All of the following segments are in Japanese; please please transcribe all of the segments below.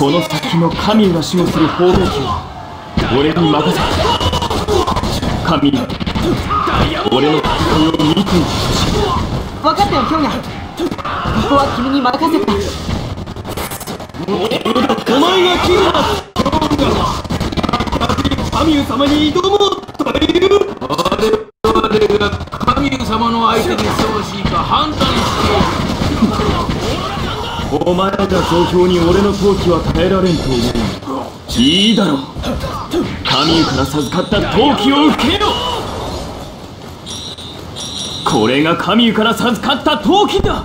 この先の神が守護する砲撃を俺に任せ神俺の戦いを見ていてほしい分かったよ。ヒョウヤここは君に任せたお前がキョングだ神様に挑もうというお前ら状況に俺の闘気は耐えられんと思う。いいだろう。神から授かった闘気を受けよこれが神から授かった闘気だ。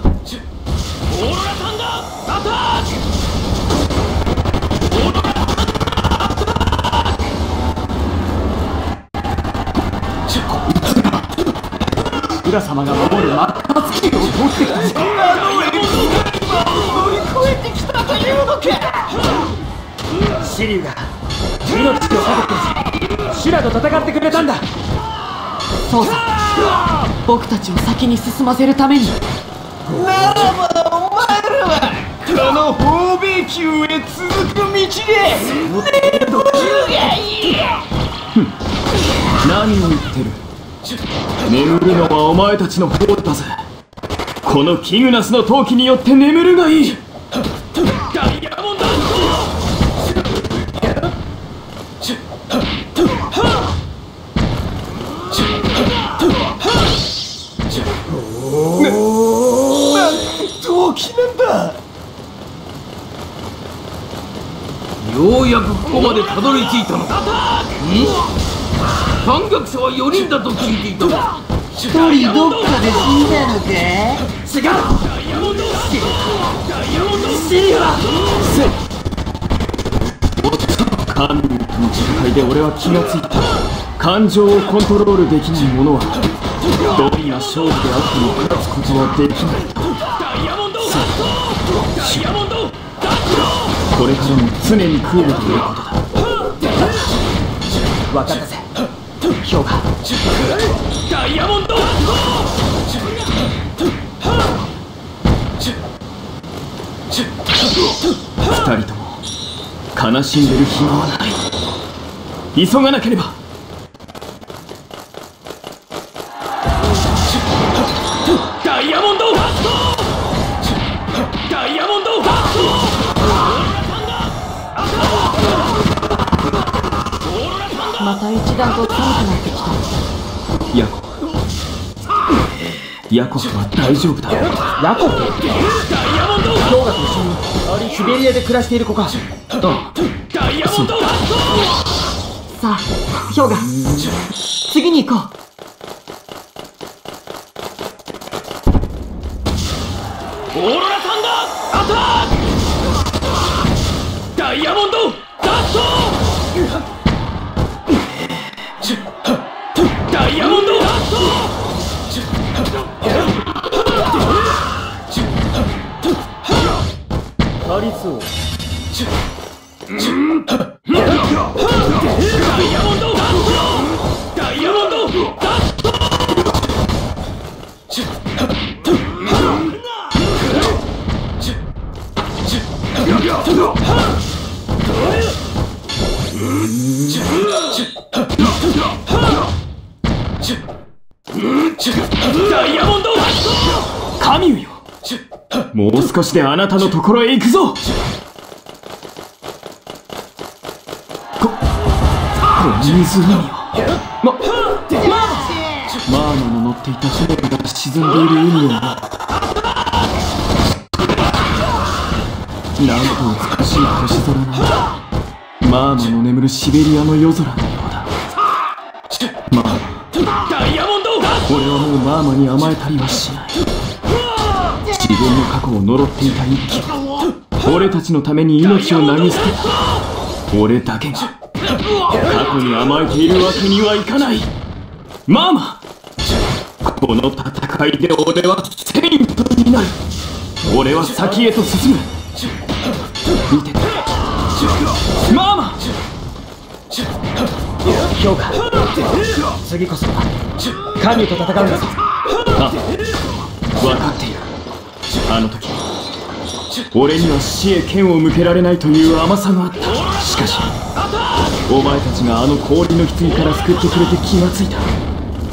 浦様が守る真っ赤スキルを通ってきた乗シリュウが命を懸けてシュラと戦ってくれたんだ。そうさ。僕たちを先に進ませるために。ならばお前らはこの宝米宮へ続く道で眠るがいい何を言ってる。眠るのはお前たちの方だぜ。このキグナスの闘気によって眠るがいいようやくここまでたどり着いたのかん？反逆者は4人だと聞いていたが一人どっかで死んだのか？違うシリュは神との戦いで俺は気がついた。感情をコントロールできない者はどんな勝負であっても勝つことはできないこれからも常にクールということだ分かったぜ。ヒョウガダイヤモンド二人とも悲しんでる暇はない。急がなければ。段と寒くなってきたヤコヤコフは大丈夫だヤコフヒョウガと一緒にシベリアで暮らしている子かああそうださあヒョウガ次に行こ。うオーロラサンダーアタックダイヤモンドダストダイヤモンドダストカリスオダイヤモンドダイヤモンドダストダイヤモンド神よ。もう少しであなたのところへ行くぞ。ここの湖をまマーナの乗っていた船が沈んでいる海をなんと美しい星空なんだマーナの眠るシベリアの夜空のようだまあ俺はもうマーマに甘えたりはしない。自分の過去を呪っていた一騎。俺たちのために命を投げ捨てた。俺だけが過去に甘えているわけにはいかない。マーマ！この戦いで俺はセイントになる。俺は先へと進む。見てて。マーマ！評価。次こそは神と戦うんだぞ。あ分かっているあの時俺には死へ剣を向けられないという甘さがあった。しかしお前たちがあの氷の棺から救ってくれて気がついた。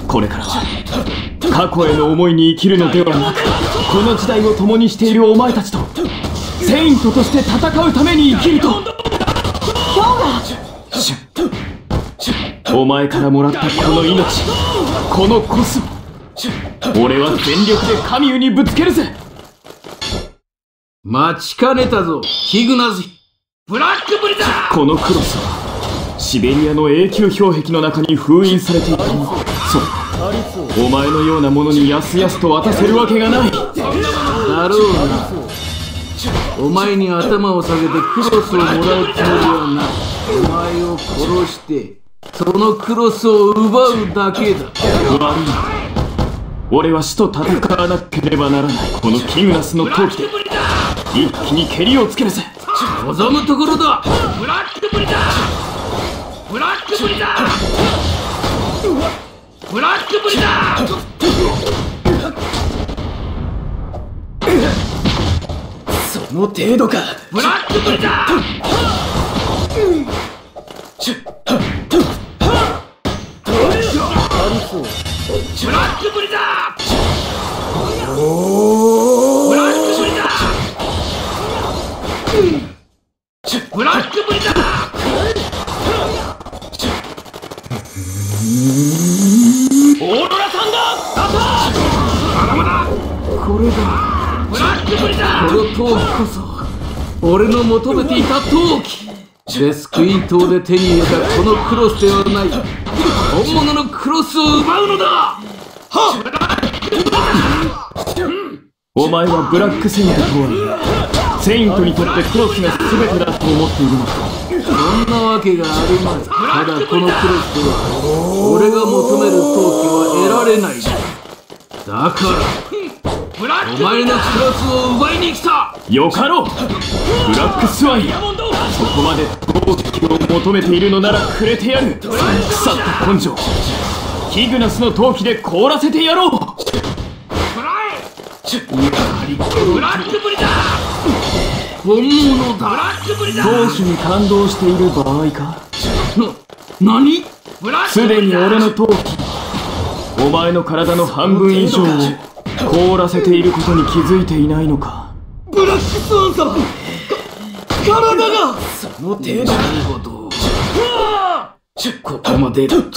これからは過去への思いに生きるのではなくこの時代を共にしているお前たちとセイントとして戦うために生きると。お前からもらったこの命このコス俺は全力で神湯にぶつけるぜ。待ちかねたぞヒグナズブラックブリザーこのクロスはシベリアの永久氷壁の中に封印されていたもの。そうお前のようなものにやすやすと渡せるわけがない。だろうな。お前に頭を下げてクロスをもらうつもりはない。お前を殺してそのクロスを奪うだけだ。悪い。俺は死と戦わなければならない。このキグナスの闘気で一気に蹴りをつけるぜ望むところだ。ブラックブリザーブラックブリザーブラックブリザーその程度か。ブラックブリザ求めていた陶器。デスクイン島で手に入れたこのクロスではない。本物のクロスを奪うのだ。お前はブラックセイントとはセイントにとってクロスが全てだと思っているのか。そんなわけがあるまいただこのクロスでは俺が求める陶器は得られない。だからお前のクロスを奪いに来たよかろう。ブラックスワイン。そこまで陶器を求めているのならくれてやる。腐った根性。キグナスの陶器で凍らせてやろう。ブラックブリザー本物だ。ブラックブリザ陶器に感動している場合か。ーな、何？すでに俺の陶器お前の体の半分以上を凍らせていることに気づいていないのか。ブラックスワン様か体がその程度なるほどここまで陶器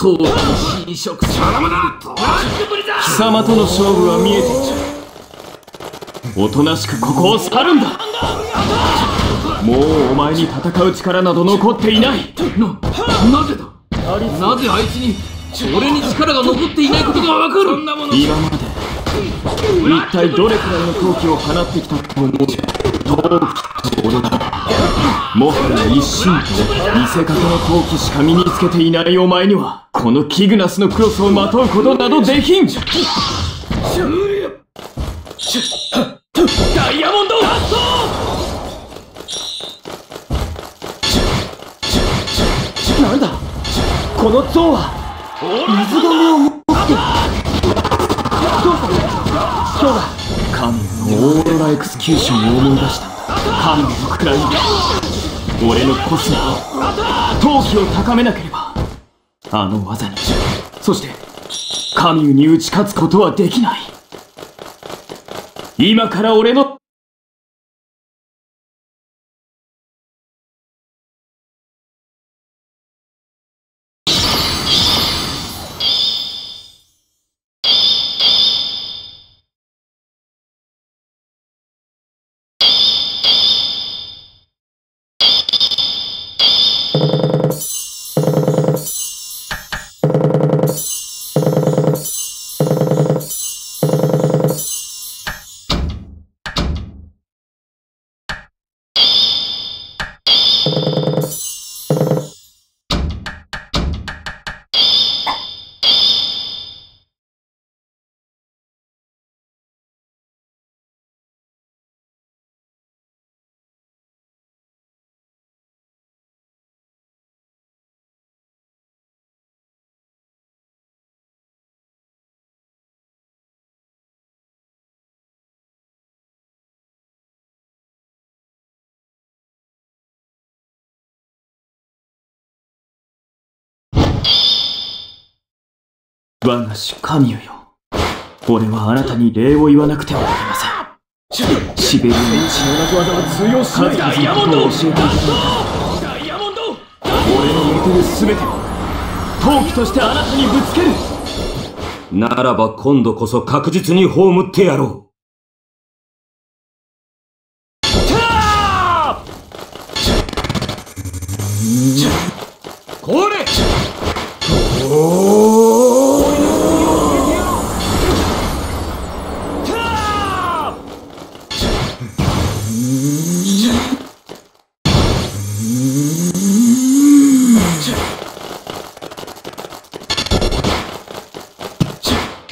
侵食されると。ブラックブリザ貴様との勝負は見えているおとなしくここを去るんだ。もうお前に戦う力など残っていない。な、なぜだ？なぜあいつに俺に力が残っていないことがわかる？今まで一体どれくらいの陶器を放ってきたと思う陶器と俺だもはや一心と見せかけの陶器しか身につけていないお前にはこのキグナスのクロスをまとうことなどできんダイヤモンドダスなんだこの像は。水亀を持って今日だ。神のオーロラエクスキューションを思い出した。神の位に俺のコスモ陶器を高めなければ。あの技に。そして神に打ち勝つことはできない。今から俺の我が主神よ。俺はあなたに礼を言わなくてはなりません。シベリアの血のなく技は通用しない。ダイヤモンド！を教えていただいたダイヤモンド！俺の持てる全てを。陶器としてあなたにぶつける。ならば今度こそ確実に葬ってやろう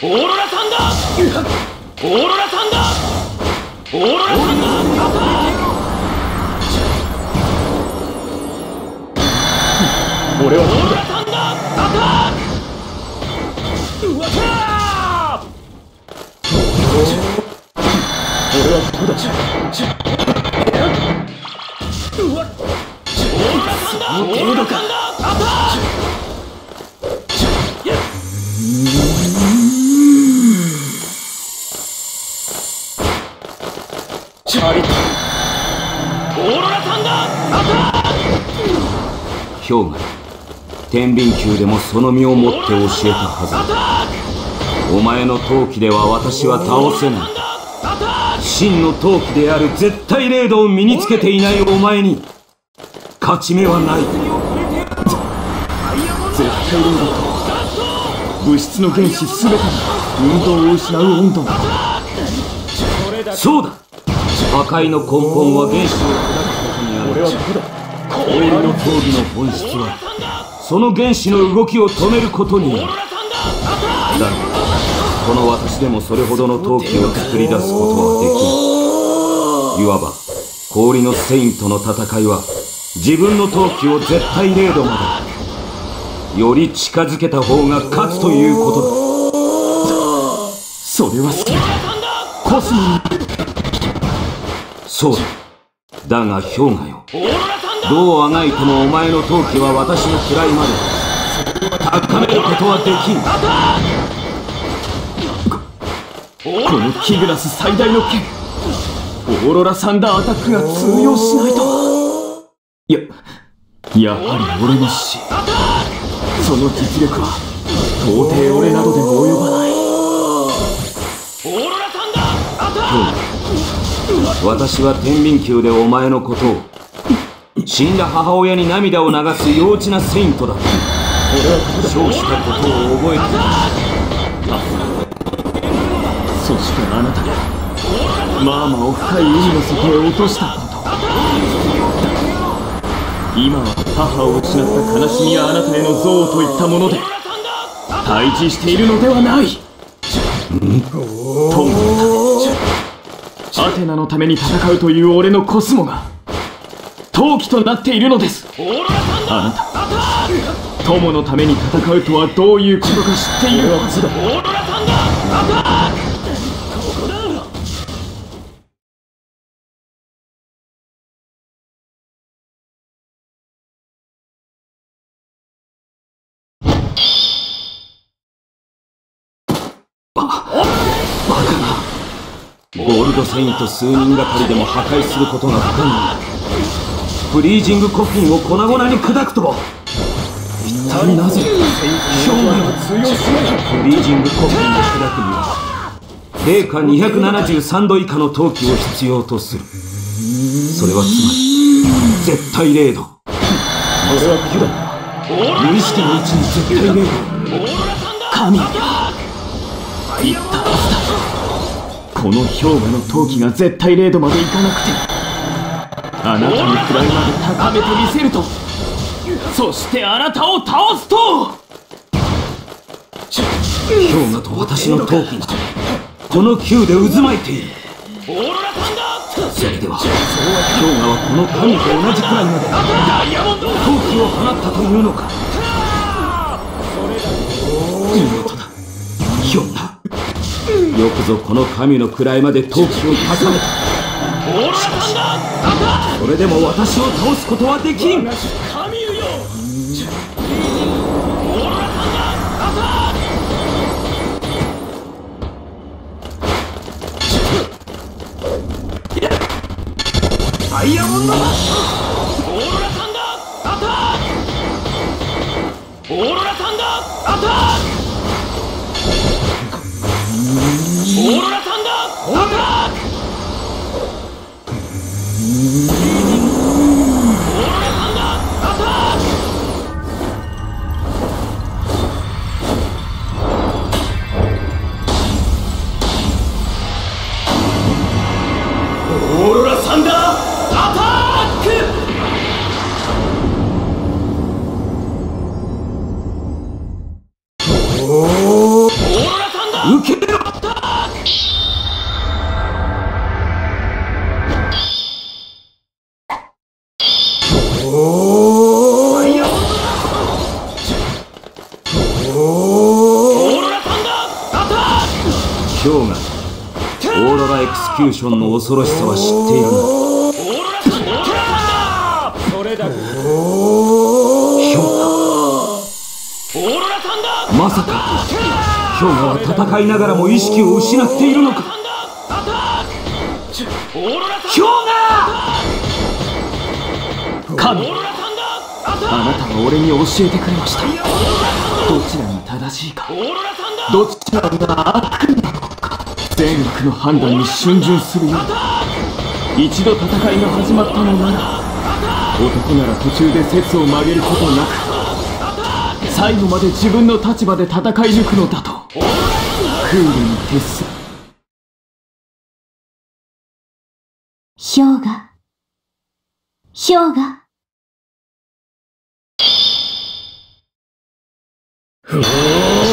オーロラサンダーオーロラサンダーオーロラサンダーアタック俺はオーロラサンダーアタック！うわっ！俺はここだ。ーロラサンダー氷河天秤級でもその身をもって教えたはずだ。お前の陶器では私は倒せない。真の陶器である絶対零度を身につけていないお前に勝ち目はない。絶対零度と物質の原子全てが運動を失う温度だ。そうだ。破壊の根本は原子氷の闘技の本質はその原子の動きを止めることにあるだがこの私でもそれほどの陶器を作り出すことはできないいわば氷のセインとの戦いは自分の陶器を絶対0度までより近づけた方が勝つということだ。それは好きだ。コスモに。そうだ。だが氷河よ。どうあがいてもお前の陶器は私の位まで。高めることはできん。このキグラス最大の剣。オーロラサンダーアタックが通用しないとややはり俺の死。その実力は到底俺などでも及ばない。オーロラサンダーアタック。私は天秤級でお前のことを死んだ母親に涙を流す幼稚なセイントだ。そうしたことを覚えている。そしてあなたがマーマを深い海の底へ落としたこと。今は母を失った悲しみやあなたへの憎悪といったもので対峙しているのではない。友のた。めアテナのために戦うという俺のコスモが陶器となっているのです。あなた友のために戦うとはどういうことか知っているはずだドセイント数人がかりでも破壊することが不可能。フリージングコフィンを粉々に砕くと一体なぜ表面は通用しないフリージングコフィンを砕くには。零下273度以下の陶器を必要とする。それはつまり絶対0度。俺はユダ無意識のうちに絶対0度。神。よ言った。はずだこの氷河の陶器が絶対0度までいかなくて。もあなたの位まで高めてみせると。そしてあなたを倒すと。氷河と私の陶器がこの球で渦巻いている。それでは氷河はこの神と同じくらいまで。陶器を放ったというのか。見事だ。氷河よくぞこの神の位まで闘気を高めた。オーロラさんそれでも私を倒すことはできん。神よオーロラさんダイヤモンドオーロラサンダーアタック。オーロラサンダーアタック。オューションの恐ろしさは知っているなオーロラサンダーそれだオーロラサンダーまさか氷河は戦いながらも意識を失っているのか氷河オーロラサンダーアタッあなたは俺に教えてくれましたどちらに正しいかどちらが悪なのか善悪の判断に逡巡するように一度戦いが始まったのなら男なら途中で説を曲げることなく最後まで自分の立場で戦い抜くのだとクールに徹する氷河。氷河。オー